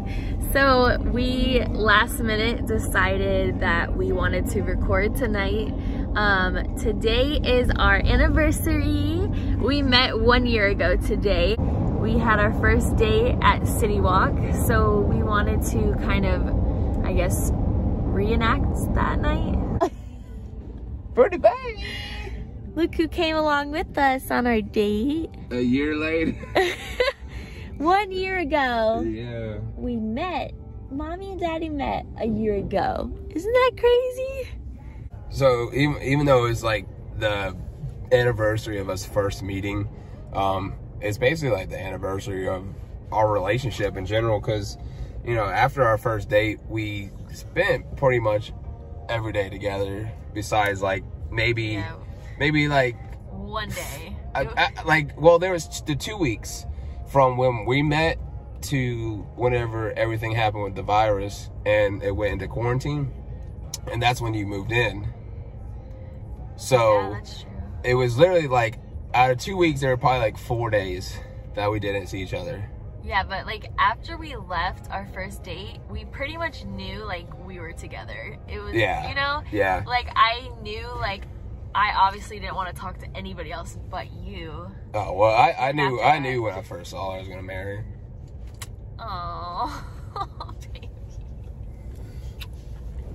so we last minute decided that we wanted to record tonight. Um, today is our anniversary. We met one year ago today. We had our first date at City Walk, so we wanted to kind of, I guess, reenact that night. Pretty baby. Look who came along with us on our date. A year later. One year ago, yeah. we met. Mommy and Daddy met a year ago. Isn't that crazy? So even even though it was like the anniversary of us first meeting, um, it's basically like the anniversary of our relationship in general. Because you know, after our first date, we spent pretty much every day together. Besides, like maybe Yeah. maybe like One day. I, I, like well there was the two weeks from when we met to whenever everything happened with the virus and it went into quarantine and that's when you moved in. So yeah, it was literally like out of two weeks there were probably like four days that we didn't see each other. Yeah, but like after we left our first date, we pretty much knew like we were together. It was, Yeah. you know, yeah. Like I knew like I obviously didn't want to talk to anybody else but you. oh well i, I knew i that. knew when i first saw her i was gonna marry her Oh, baby.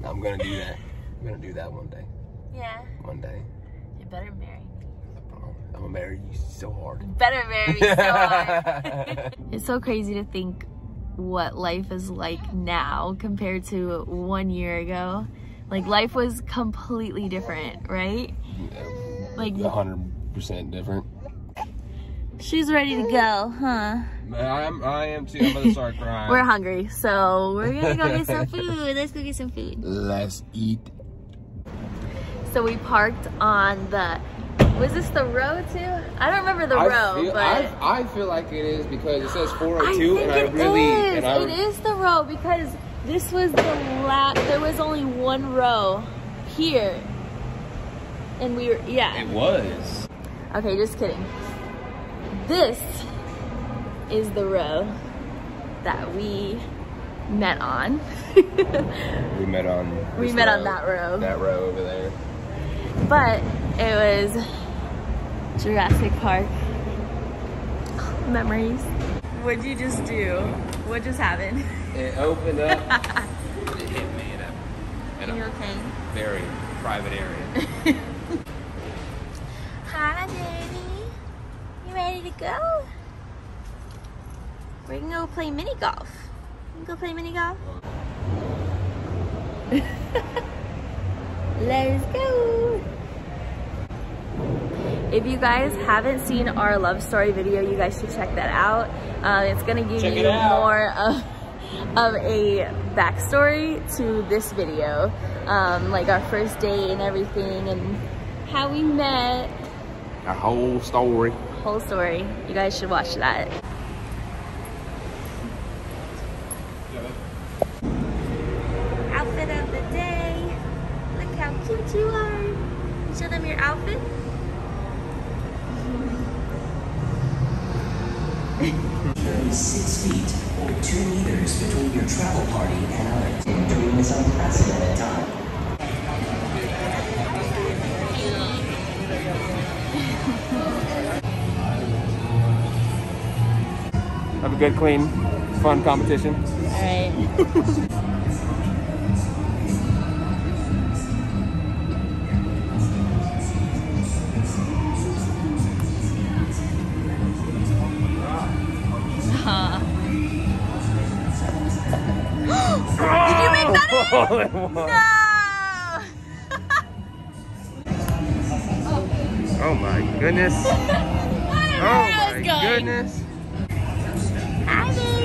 i'm gonna do that i'm gonna do that one day Yeah, one day you better marry me. i'm gonna marry you so hard You better marry me so hard. It's so crazy to think what life is like now compared to one year ago. Like life was completely different, right? Like a hundred percent different. she's ready to go, huh? I'm, I am too. I'm gonna start crying. We're hungry, so we're gonna go get some food. Let's go get some food. Let's eat. So we parked on the. Was this the row too? I don't remember the I row, feel, but I, I feel like it is because it says oh I 402, think and I really is. and I It is the row because this was the last. There was only one row here, and we were yeah. it was. Okay, just kidding. This is the row that we met on. We met on. We met on that row. That row over there. but it was Jurassic Park. Memories. What'd you just do? What just happened? It opened up. it hit me in a, in You okay? very private area. Hi, baby. You ready to go? We can go play mini golf. Can go play mini golf. Let's go. If you guys haven't seen our love story video, you guys should check that out. Uh, it's gonna give Check you more of, of a backstory to this video, um, like our first date and everything, and how we met. Our whole story. Whole story. You guys should watch that. Outfit of the day. Look how cute you are. Show them your outfit. six feet or two meters between your travel party and others during this unprecedented time. Have a good, clean, fun competition. Alright. Did in? No! Oh my goodness. Oh my goodness. Hi,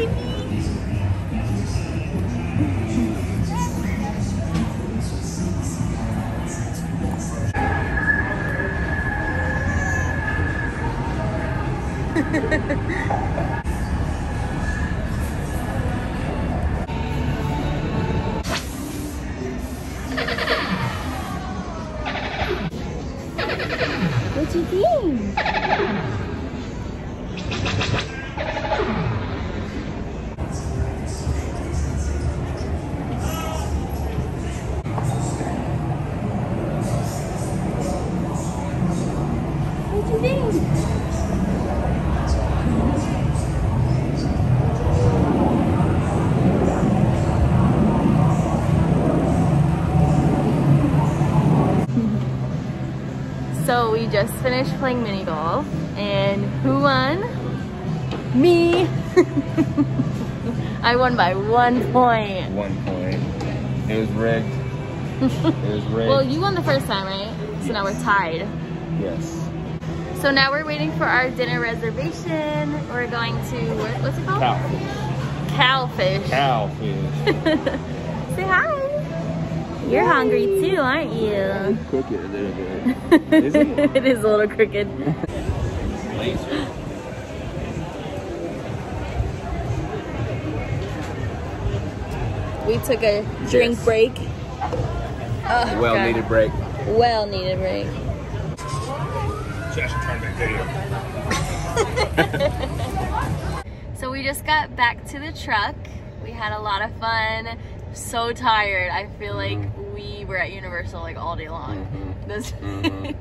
just finished playing mini golf and who won? Me! I won by one point. One point. It was rigged. it was rigged. Well, you won the first time, right? So now we're tied. yes. So now we're waiting for our dinner reservation. We're going to, what, what's it called? Cowfish. Cowfish. Cowfish. Say hi. You're hungry too, aren't you? Cook it a little bit. Is it? it is a little crooked. Laser. We took a drink Yes. break. Oh, Well God. needed break. Well needed break. Just trying to video. So we just got back to the truck. We had a lot of fun. So tired. I feel like mm. We were at Universal like all day long. Mhm. This- Mhm.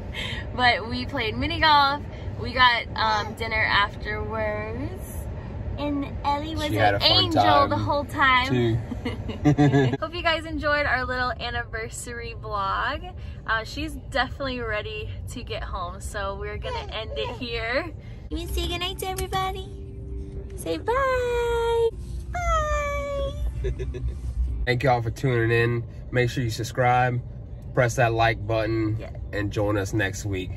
but we played mini golf. We got um, dinner afterwards. And Ellie was She an had a fun angel time, the whole time. Hope you guys enjoyed our little anniversary vlog. Uh, she's definitely ready to get home, so we're gonna end it here. You want to say goodnight to everybody? Say bye. Bye. Thank y'all for tuning in. Make sure you subscribe, press that like button, Yeah. and join us next week.